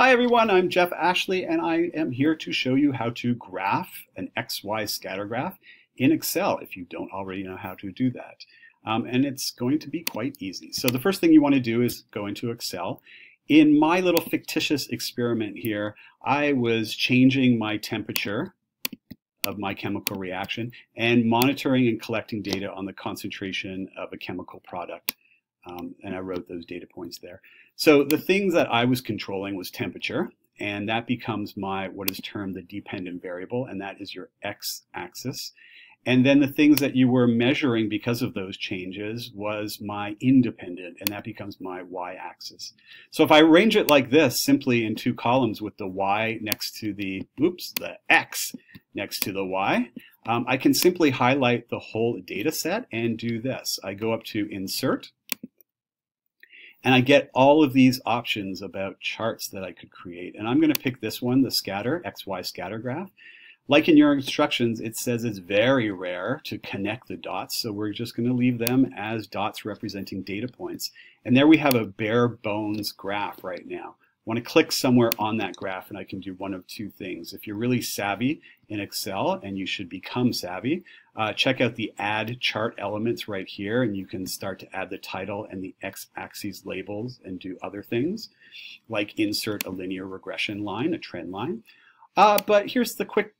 Hi everyone, I'm Jeff Ashley and I am here to show you how to graph an XY scatter graph in Excel if you don't already know how to do that. Um, and it's going to be quite easy. So the first thing you want to do is go into Excel. In my little fictitious experiment here, I was changing my temperature of my chemical reaction and monitoring and collecting data on the concentration of a chemical product. Um, and I wrote those data points there. So the things that I was controlling was temperature, and that becomes my what is termed the dependent variable, and that is your x-axis. And then the things that you were measuring because of those changes was my independent, and that becomes my y-axis. So if I arrange it like this, simply in two columns with the y next to the, oops, the x next to the y, um, I can simply highlight the whole data set and do this. I go up to Insert, and I get all of these options about charts that I could create. And I'm going to pick this one, the scatter, XY scatter graph. Like in your instructions, it says it's very rare to connect the dots, so we're just going to leave them as dots representing data points. And there we have a bare bones graph right now want to click somewhere on that graph and I can do one of two things. If you're really savvy in Excel, and you should become savvy, uh, check out the add chart elements right here and you can start to add the title and the x-axis labels and do other things like insert a linear regression line, a trend line. Uh, but here's the quick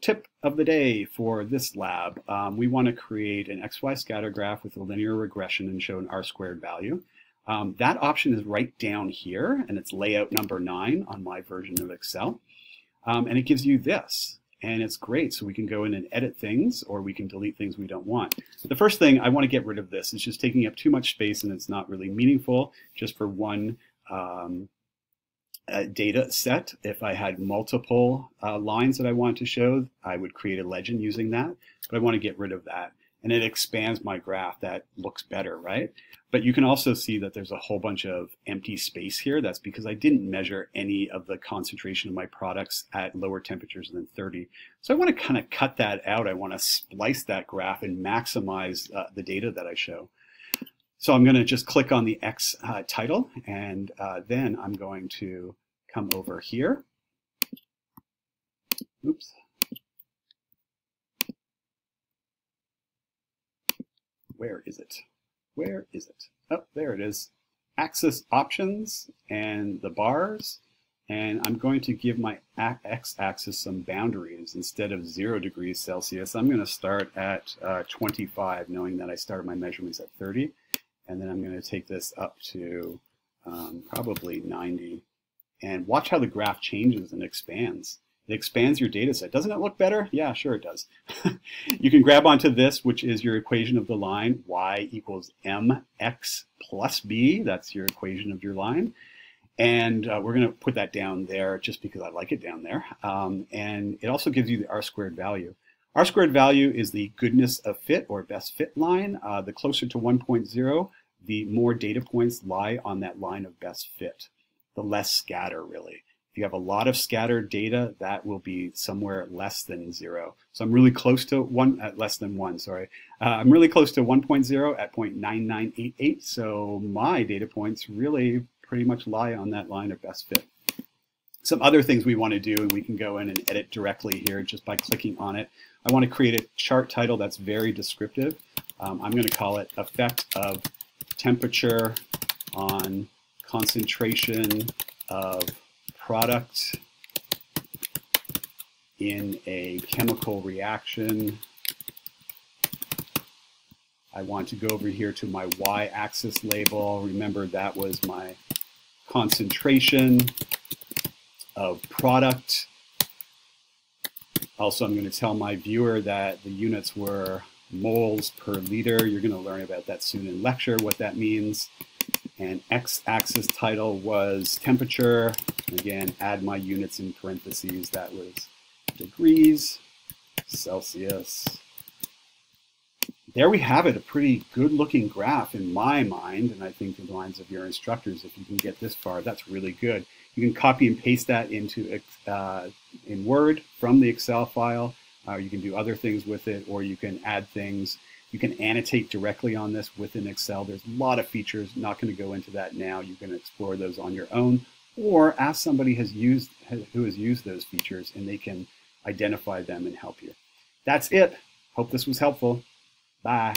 tip of the day for this lab. Um, we want to create an XY scatter graph with a linear regression and show an R squared value. Um, that option is right down here, and it's layout number nine on my version of Excel. Um, and it gives you this, and it's great. So we can go in and edit things, or we can delete things we don't want. The first thing I want to get rid of this. It's just taking up too much space, and it's not really meaningful just for one um, data set. If I had multiple uh, lines that I want to show, I would create a legend using that, but I want to get rid of that and it expands my graph that looks better, right? But you can also see that there's a whole bunch of empty space here. That's because I didn't measure any of the concentration of my products at lower temperatures than 30. So I want to kind of cut that out. I want to splice that graph and maximize uh, the data that I show. So I'm going to just click on the X uh, title, and uh, then I'm going to come over here. Oops. Where is it? Where is it? Oh, there it is. Axis options and the bars. And I'm going to give my x-axis some boundaries. Instead of 0 degrees Celsius, I'm going to start at uh, 25, knowing that I started my measurements at 30. And then I'm going to take this up to um, probably 90. And watch how the graph changes and expands. It expands your data set. Doesn't it look better? Yeah, sure it does. you can grab onto this, which is your equation of the line, y equals mx plus b. That's your equation of your line. And uh, we're going to put that down there just because I like it down there. Um, and it also gives you the r squared value. R squared value is the goodness of fit or best fit line. Uh, the closer to 1.0, the more data points lie on that line of best fit. The less scatter, really. If you have a lot of scattered data, that will be somewhere less than zero. So I'm really close to one, uh, less than one, sorry. Uh, I'm really close to 1.0 at 0.9988. So my data points really pretty much lie on that line of best fit. Some other things we want to do, and we can go in and edit directly here just by clicking on it. I want to create a chart title that's very descriptive. Um, I'm going to call it effect of temperature on concentration of product in a chemical reaction. I want to go over here to my y-axis label. Remember that was my concentration of product. Also, I'm going to tell my viewer that the units were moles per liter. You're going to learn about that soon in lecture, what that means. And x-axis title was temperature. Again, add my units in parentheses. That was degrees Celsius. There we have it, a pretty good looking graph in my mind, and I think in the minds of your instructors, if you can get this far, that's really good. You can copy and paste that into uh, in Word from the Excel file. Uh, you can do other things with it, or you can add things. You can annotate directly on this within Excel. There's a lot of features. Not going to go into that now. You can explore those on your own or ask somebody has used, who has used those features and they can identify them and help you. That's it. Hope this was helpful. Bye.